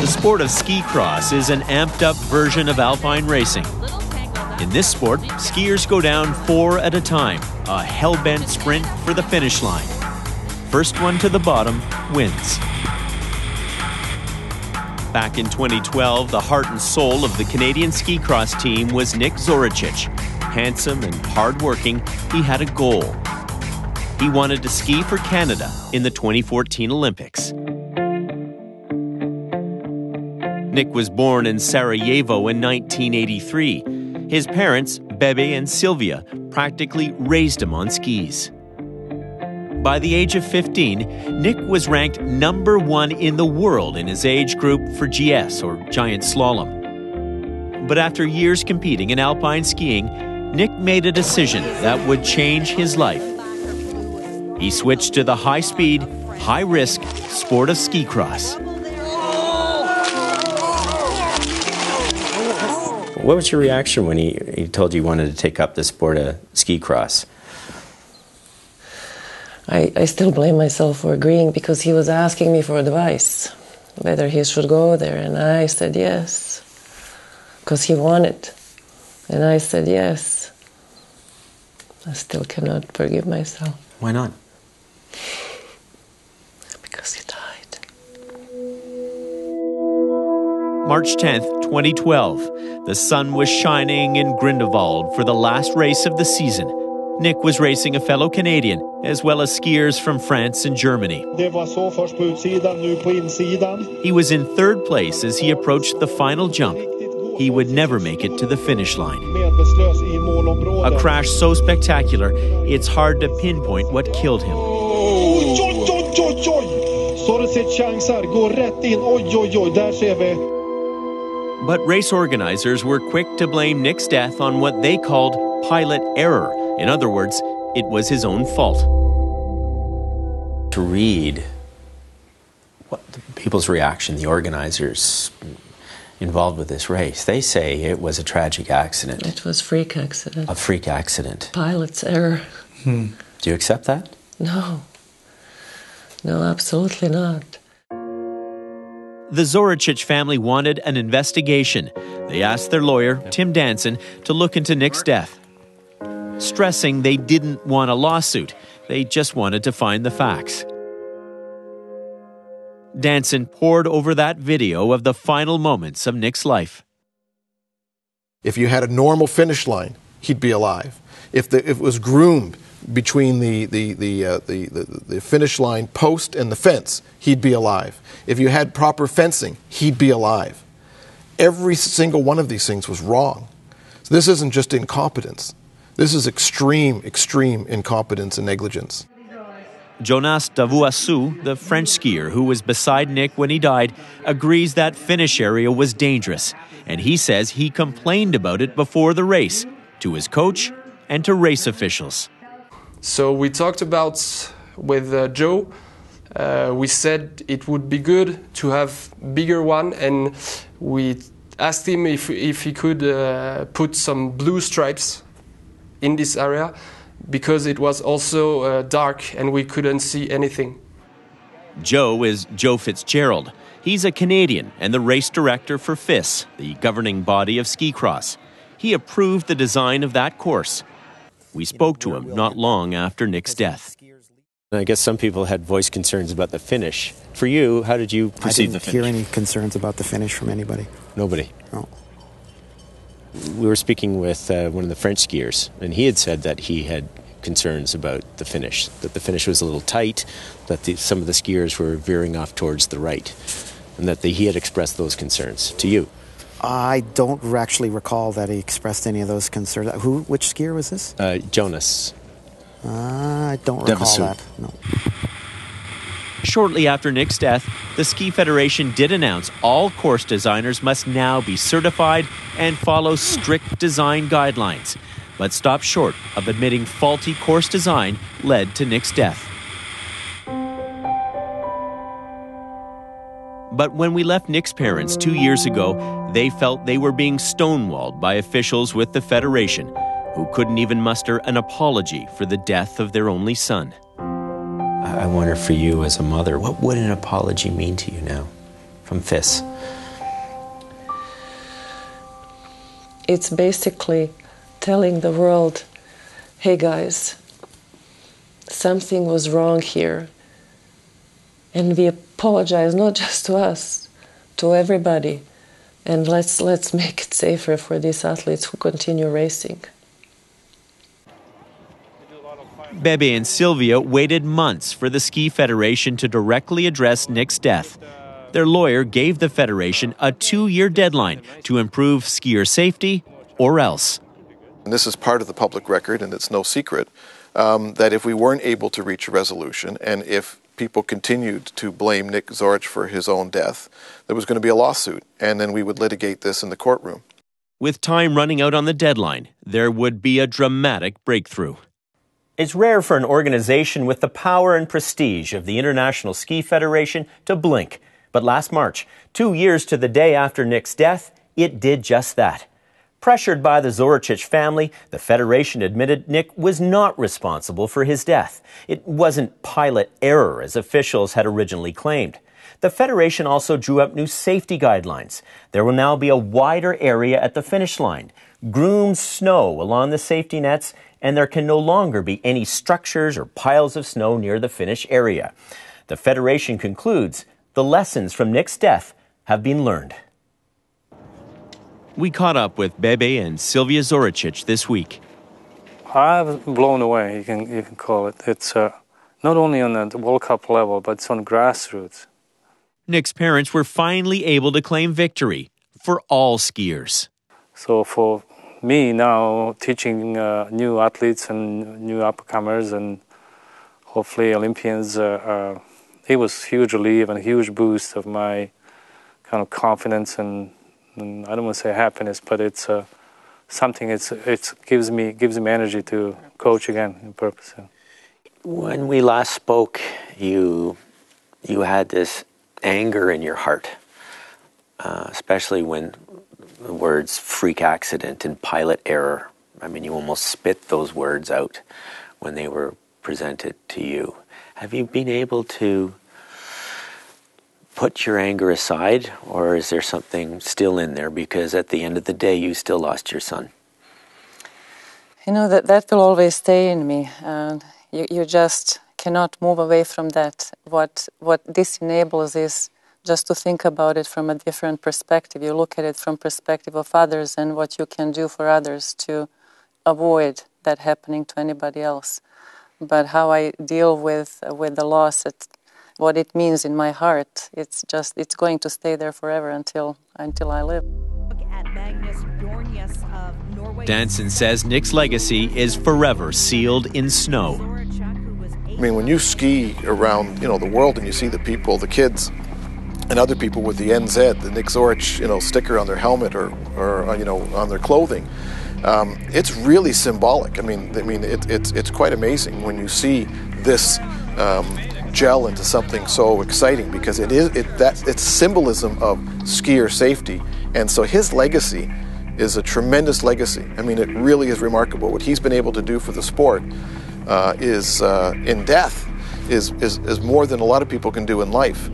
The sport of ski cross is an amped up version of alpine racing. In this sport, skiers go down four at a time, a hell bent sprint for the finish line. First one to the bottom wins. Back in 2012, the heart and soul of the Canadian ski cross team was Nick Zoricic. Handsome and hardworking, he had a goal. He wanted to ski for Canada in the 2014 Olympics. Nick was born in Sarajevo in 1983. His parents, Bebe and Sylvia, practically raised him on skis. By the age of 15, Nick was ranked number one in the world in his age group for GS or giant slalom. But after years competing in alpine skiing, Nick made a decision that would change his life. He switched to the high speed, high risk sport of ski cross. What was your reaction when he, he told you he wanted to take up the sport of ski cross? I, I still blame myself for agreeing because he was asking me for advice whether he should go there, and I said yes because he wanted, and I said yes. I still cannot forgive myself. Why not? Because he died. March 10th, 2012. The sun was shining in Grindelwald for the last race of the season. Nick was racing a fellow Canadian, as well as skiers from France and Germany. He was in third place as he approached the final jump. He would never make it to the finish line. A crash so spectacular, it's hard to pinpoint what killed him. But race organizers were quick to blame Nick's death on what they called pilot error in other words, it was his own fault. To read what people's reaction, the organizers involved with this race, they say it was a tragic accident. It was a freak accident. A freak accident. Pilot's error. Hmm. Do you accept that? No. No, absolutely not. The Zoricic family wanted an investigation. They asked their lawyer, Tim Danson, to look into Nick's death stressing they didn't want a lawsuit, they just wanted to find the facts. Danson pored over that video of the final moments of Nick's life. If you had a normal finish line, he'd be alive. If, the, if it was groomed between the, the, the, uh, the, the, the finish line post and the fence, he'd be alive. If you had proper fencing, he'd be alive. Every single one of these things was wrong. So this isn't just incompetence. This is extreme, extreme incompetence and negligence. Jonas Devouassoux, the French skier who was beside Nick when he died, agrees that finish area was dangerous, and he says he complained about it before the race to his coach and to race officials. So we talked about with uh, Joe. Uh, we said it would be good to have bigger one, and we asked him if if he could uh, put some blue stripes in this area because it was also uh, dark and we couldn't see anything. Joe is Joe Fitzgerald. He's a Canadian and the race director for FIS, the governing body of ski cross. He approved the design of that course. We spoke to him not long after Nick's death. I guess some people had voiced concerns about the finish. For you, how did you perceive the finish? I didn't hear any concerns about the finish from anybody. Nobody. No we were speaking with uh, one of the French skiers, and he had said that he had concerns about the finish, that the finish was a little tight, that the, some of the skiers were veering off towards the right, and that the, he had expressed those concerns to you. I don't actually recall that he expressed any of those concerns. Who? Which skier was this? Uh, Jonas. Uh, I don't recall Devouassoux. that. No. Shortly after Nick's death, the Ski Federation did announce all course designers must now be certified and follow strict design guidelines, but stopped short of admitting faulty course design led to Nick's death. But when we left Nick's parents two years ago, they felt they were being stonewalled by officials with the Federation, who couldn't even muster an apology for the death of their only son. I wonder for you as a mother, what would an apology mean to you now? from FIS? It's basically telling the world hey guys, something was wrong here. And we apologize not just to us, to everybody. And let's, let's make it safer for these athletes who continue racing. Bebe and Sylvia waited months for the Ski Federation to directly address Nick's death. Their lawyer gave the Federation a two year deadline to improve skier safety or else. And this is part of the public record, and it's no secret um, that if we weren't able to reach a resolution and if people continued to blame Nick Zorich for his own death, there was going to be a lawsuit, and then we would litigate this in the courtroom. With time running out on the deadline, there would be a dramatic breakthrough. It's rare for an organization with the power and prestige of the International Ski Federation to blink. But last March, two years to the day after Nick's death, it did just that. Pressured by the Zoricic family, the Federation admitted Nick was not responsible for his death. It wasn't pilot error, as officials had originally claimed. The Federation also drew up new safety guidelines. There will now be a wider area at the finish line, groomed snow along the safety nets, and there can no longer be any structures or piles of snow near the finish area. The Federation concludes the lessons from Nick's death have been learned. We caught up with Bebe and Sylvia Zoricic this week. I was blown away. You can you can call it. It's uh, not only on the World Cup level, but it's on grassroots. Nick's parents were finally able to claim victory for all skiers. So for me now, teaching uh, new athletes and new upcomers and hopefully Olympians, uh, uh, it was huge relief and a huge boost of my kind of confidence and, and I don't want to say happiness, but it's uh, something. It's it gives me gives me energy to coach again in purpose. When we last spoke, you you had this anger in your heart, uh, especially when the words freak accident and pilot error. I mean, you almost spit those words out when they were presented to you. Have you been able to put your anger aside, or is there something still in there? Because at the end of the day, you still lost your son. You know that that will always stay in me, and you, you just cannot move away from that. What what this enables is just to think about it from a different perspective. You look at it from perspective of others and what you can do for others to avoid that happening to anybody else. But how I deal with with the loss, it, what it means in my heart, it's just it's going to stay there forever until until I live. Danson says Nick's legacy is forever sealed in snow. I mean, when you ski around, you know, the world and you see the people, the kids, and other people with the NZ, the Nick Zorich, you know, sticker on their helmet or, or uh, you know, on their clothing, um, it's really symbolic. I mean, I mean, it, it's it's quite amazing when you see this um, gel into something so exciting because it is it that it's symbolism of skier safety, and so his legacy is a tremendous legacy. I mean, it really is remarkable what he's been able to do for the sport. Uh, is uh, in death is, is is more than a lot of people can do in life.